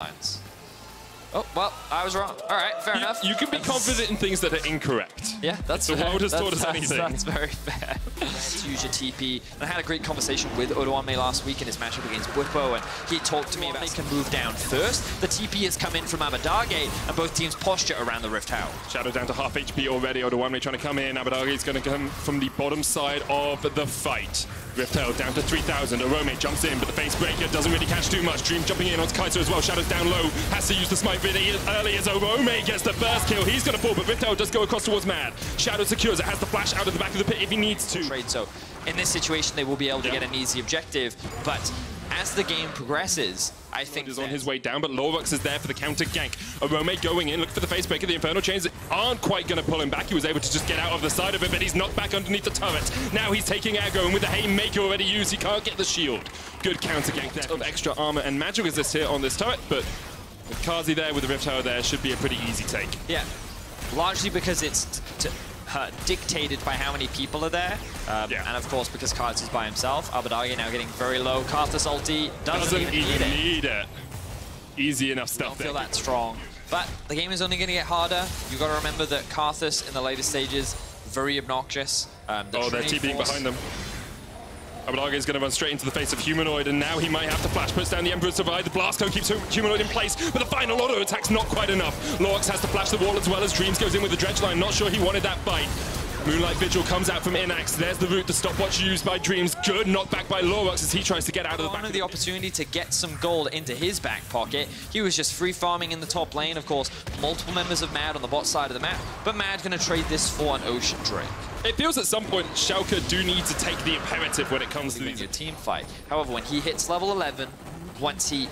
lines. Oh, well, I was wrong. All right, fair You, enough. you can be That's- confident in things that are incorrect. Yeah, that's The fair. world has that's, taught us that's, anything. That's very fair. Let's use your TP. And I had a great conversation with Odoamne last week in his matchup against Bwipo, and he talked to me about they can move down first. The TP has come in from Abbedagge, and both teams posture around the Rift Herald. Shadow down to half HP already. Odoamne trying to come in. Abbedagge is going to come from the bottom side of the fight. Rift Herald down to 3,000. Orome jumps in, but the face breaker doesn't really catch too much. Dream jumping in onto Kaiser as well. Shadow's down low. Has to use the smite really early as Orome gets the first kill. He's going to fall, but Rift Herald does go across towards Mad. Shadow secures it. Has the flash out of the back of the pit if he needs to. Trade. So in this situation, they will be able to get an easy objective. But as the game progresses, I think is on his way down, but Lurox is there for the counter gank. Orome going in, look for the facebreaker. The Infernal Chains aren't quite going to pull him back. He was able to just get out of the side of it, but he's knocked back underneath the turret. Now he's taking aggro, and with the Haymaker already used, he can't get the shield. Good counter gank there of extra armor and magic resist here on this turret, but with Carzzy there with the Rift Herald there, should be a pretty easy take. Yeah, largely because it's uh, dictated by how many people are there. Um, Yeah. And of course, because Cards is by himself. Abbedagge now getting very low. Karthus ulti doesn't, Doesn't even, even need it. need it. Easy enough don't stuff feel there. that strong. But the game is only going to get harder. You've got to remember that Karthus in the later stages, very obnoxious. Um, the Oh, they're TPing behind them. Abbedagge is going to run straight into the face of Humanoid, and now he might have to flash. Puts down the Emperor's Divide. The blast code keeps Humanoid in place, but the final auto attack's not quite enough. Lurox has to flash the wall as well as Dreams goes in with the dredge line. Not sure he wanted that fight. Moonlight Vigil comes out from Innaxe. There's the route, the stopwatch used by Dreams. Good knockback by Lurox as he tries to get out of the back. Of the opportunity to get some gold into his back pocket. He was just free farming in the top lane. Of course, multiple members of Mad on the bot side of the map, but Mad going to trade this for an Ocean Drake. It feels at some point Schalke do need to take the imperative when it comes to in these your team fight. However, when he hits level 11, once he,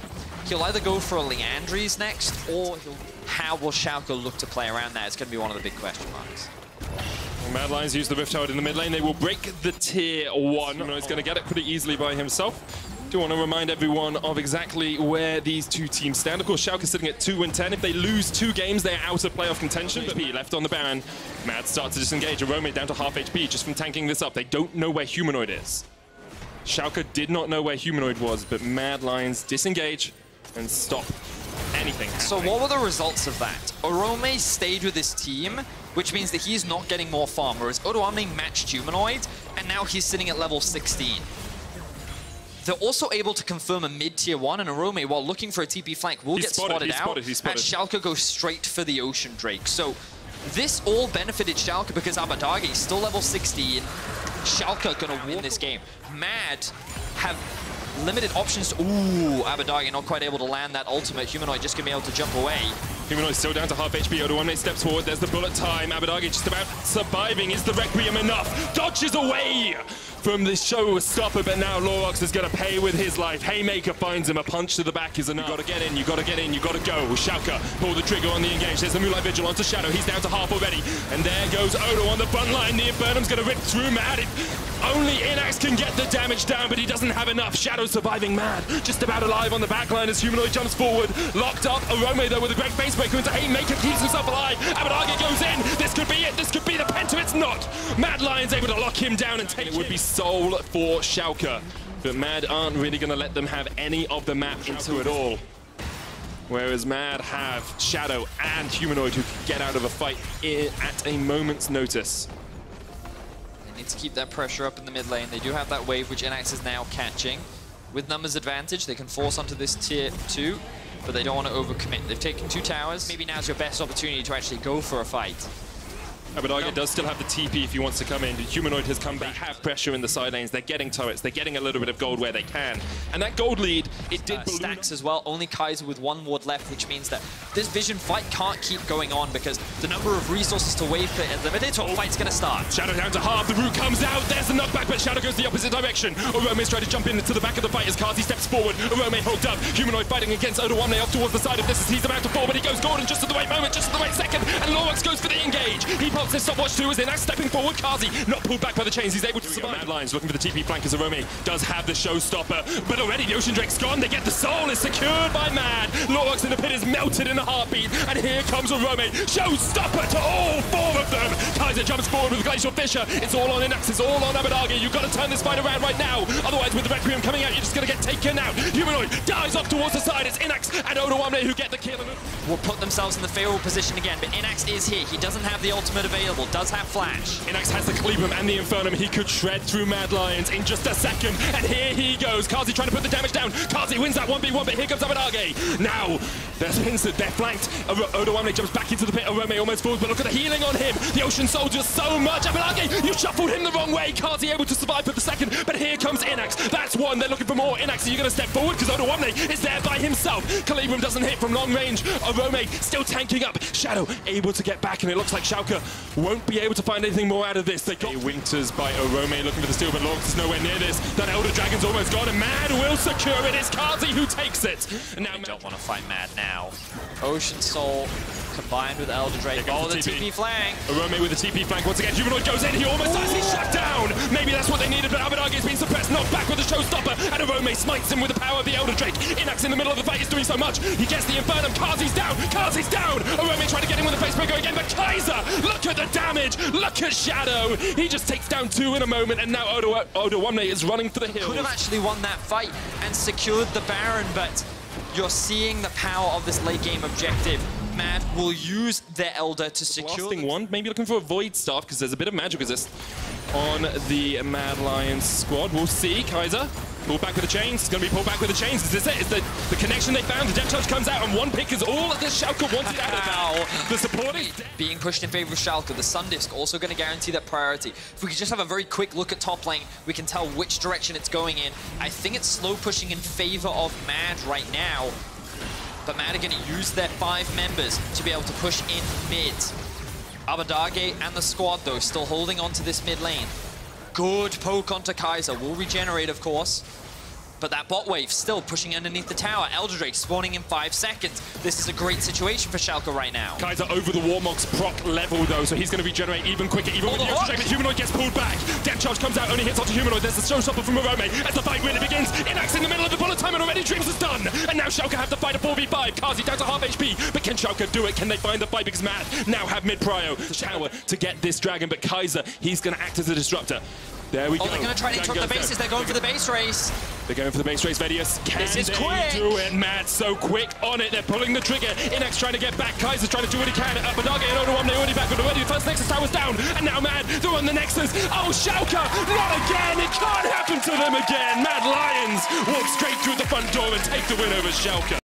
he'll either go for a Liandry's next, or he'll, how will Schalke look to play around that? It's going to be one of the big question marks. Mad Lions use the Rift Herald in the mid lane. They will break the tier one. He's going to get it pretty easily by himself. Do want to remind everyone of exactly where these two teams stand. Of course, Schalke sitting at 2 and 10. If they lose two games, they're out of playoff contention. But left on the Baron. Mad starts to disengage. Orome down to half HP just from tanking this up. They don't know where Humanoid is. Schalke did not know where Humanoid was, but Mad Lions disengage and stop anything. So what were the results of that? Orome stayed with his team, which means that he's not getting more farm, whereas Odoamne matched Humanoid, and now he's sitting at level 16. They're also able to confirm a mid-tier 1, and a Orome, while looking for a TP flank, will He's get spotted, spotted, out, spotted, he's spotted. as Schalke goes straight for the Ocean Drake. So this all benefited Schalke because Abbedagge is still level 16. Schalke gonna win this game. Mad have limited options. To, ooh, Abbedagge not quite able to land that ultimate. Humanoid just gonna be able to jump away. Humanoid still down to half HP. Odoamne steps forward. There's the bullet time. Abbedagge just about surviving. Is the Requiem enough? Dodges away from the showstopper, but now Lurox is going to pay with his life. Haymaker finds him. A punch to the back is enough. You got to get in. You got to get in. You got to go. Schalke pull the trigger on the engage. There's the Moonlight Vigil onto Shadow. He's down to half already. And there goes Odo on the front line. The Infernum's going to rip through Mad. Only Innaxe can get the damage down, but he doesn't have enough. Shadow surviving Mad. Just about alive on the back line as Humanoid jumps forward. Locked up. Orome, though, with a great face breaker into Haymaker. Keeps himself alive. Abbedagge goes in. This could be it. This could be the penta. It's not. Mad Lion's able to lock him down and take it. would be soul for Schalke. But Mad aren't really going to let them have any of the map into it all. Whereas Mad have Shadow and Humanoid who can get out of a fight at a moment's notice. They need to keep that pressure up in the mid lane. They do have that wave, which Innaxe is now catching. With numbers advantage, they can force onto this tier 2, but they don't want to overcommit. They've taken two towers. Maybe now's your best opportunity to actually go for a fight. Abbedagge does still have the TP if he wants to come in. The Humanoid has come back. They have pressure in the side lanes. They're getting turrets. They're getting a little bit of gold where they can. And that gold lead, it did uh, stacks as well. Only Kaiser with one ward left, which means that this Vision fight can't keep going on because the number of resources to wave for is limited, so a fight's going to start. Shadow down to half, the root comes out, there's the knockback, but Shadow goes the opposite direction. Orome's trying to jump into the back of the fight as Carzzy steps forward. Orome hooked up, Humanoid fighting against Odoamne up towards the side of this as he's about to fall, but he goes Gordon just at the right moment, just at the right second, and Lurox goes for the engage. He pops his stopwatch too in Innaxe stepping forward, Carzzy not pulled back by the chains, he's able to survive. Mad Lions looking for the TP flank as Orome does have the showstopper, but already the Ocean Drake's gone, they get the soul, is secured by Mad. Lurox in the pit is melted in a heartbeat. And here comes Orome. Showstopper to all four of them. Kaiser jumps forward with Glacial Fissure. It's all on Innaxe, it's all on Abbedagge. You've got to turn this fight around right now. Otherwise, with the Requiem coming out, you're just going to get taken out. Humanoid dives off towards the side. It's Innaxe and Odoamne who get the kill. Will put themselves in the favorable position again, but Innaxe is here. He doesn't have the ultimate available, does have Flash. Innaxe has the Cleveland and the Infernum. He could shred through Mad Lions in just a second. And here he goes. Carzzy trying to put the damage down. Carzzy wins that 1v1, but here comes Abbedagge. Now, there's Pinsard. They're flanked. Odoamne jumps back into the pit. Orome almost falls, but look at the healing on him. The Ocean Soldier so much. Abbedagge, you shuffled him the wrong way. Carzzy able to survive for the second, but here comes Innaxe. That's one. They're looking for more. Innaxe, are you going to step forward? Because Odoamne is there by himself. Calibrum doesn't hit from long range. Orome still tanking up. Shadow able to get back, and it looks like Schalke won't be able to find anything more out of this. They got Winters by Orome looking for the steal, but Lurox is nowhere near this. That Elder Dragon's almost gone, and Mad will secure it. It's Carzzy who takes it. And now they don't want to fight Mad now. Ocean Soul combined with Elder Drake. Oh, the TP. TP flank. Orome with the TP flank. Once again, Humanoid goes in. He almost has He's shut down. Maybe that's what they needed, but Abbedagge has been suppressed. Knocked back with the showstopper. And Orome smites him with the power of the Elder Drake. Innaxe in the middle of the fight is doing so much. He gets the Infernum. Carzzy's down. Carzzy's down. Orome trying to get him with the facebreaker again, but Kaiser, look at the damage. Look at Shadow. He just takes down two in a moment, and now Odo, Odoamne is running for the hill. Could have actually won that fight and secured the Baron, but you're seeing the power of this late game objective. Mad will use their Elder to secure... Blasting one, maybe looking for a Void Staff, because there's a bit of magic resist on the Mad Lions squad. We'll see, Kaiser. Pulled back with the chains. It's going to be pulled back with the chains. Is this it? Is the, the connection they found? The Death Touch comes out, and one pick is all that the Schalke wanted out of that. The support is being pushed in favor of Schalke. The Sun Disc also going to guarantee that priority. If we could just have a very quick look at top lane, we can tell which direction it's going in. I think it's slow pushing in favor of Mad right now. But Mad are going to use their five members to be able to push in mid. Abbedagge and the squad, though, still holding on to this mid lane. Good poke onto Kaiser. Will regenerate, of course. But that bot wave still pushing underneath the tower. Elder Drake spawning in five seconds. This is a great situation for Schalke right now. Kaiser over the Warmog's proc level though, so he's going to regenerate even quicker, even oh, with the, the Elder Drake. Humanoid gets pulled back. Death Charge comes out, only hits onto Humanoid. There's the showstopper from Orome as the fight really begins. Innaxe in the middle of the bullet time and already Dreams is done. And now Schalke have to fight a 4v5. Carzzy down to half HP. But can Schalke do it? Can they find the fight? Because Mad now have mid-prio. The shower to get this dragon, but Kaiser, he's going to act as a disruptor. There we oh, go. they're going to try to interrupt the bases. They're going for the base race. They're going for the base race, Vedius. Can this is they quick. do it? Mad so quick on it. They're pulling the trigger. Innaxe trying to get back. Kaiser's trying to do what he can. Abbedagge and Odoamne already back. But already the first Nexus tower's down. And now Mad, they're on the Nexus. Oh, Schalke, not again. It can't happen to them again. Mad Lions walk straight through the front door and take the win over Schalke.